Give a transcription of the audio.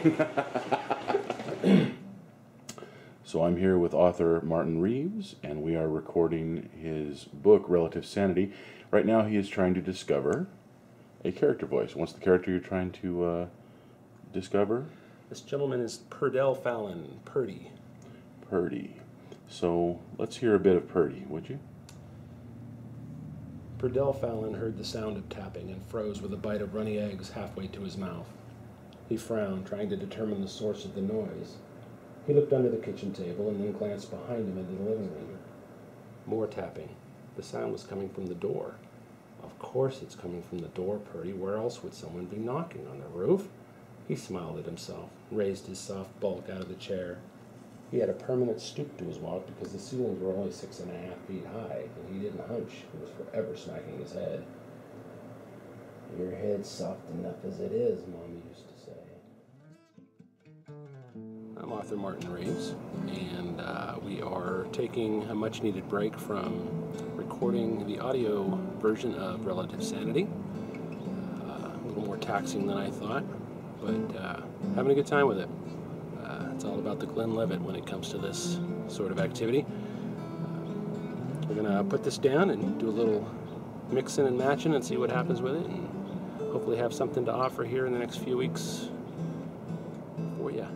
So I'm here with author Martin Reeves, and we are recording his book, Relative Sanity. Right now, he is trying to discover a character voice. What's the character you're trying to uh, discover? This gentleman is Purdell Fallon, Purdy. Purdy. So let's hear a bit of Purdy, would you? Purdell Fallon heard the sound of tapping and froze with a bite of runny eggs halfway to his mouth. He frowned, trying to determine the source of the noise. He looked under the kitchen table and then glanced behind him into the living room. More tapping. The sound was coming from the door. Of course it's coming from the door, Purdy. Where else would someone be knocking? On the roof? He smiled at himself, raised his soft bulk out of the chair. He had a permanent stoop to his walk because the ceilings were only six and a half feet high, and he didn't hunch. He was forever smacking his head. Your head's soft enough as it is, Mom used to say. I'm Arthur Martin Reeves, and uh, we are taking a much needed break from recording the audio version of Relative Sanity. Uh, a little more taxing than I thought, but uh, having a good time with it. It's all about the Glenlivet when it comes to this sort of activity. Uh, we're going to put this down and do a little mixing and matching and see what happens with it and hopefully have something to offer here in the next few weeks for you.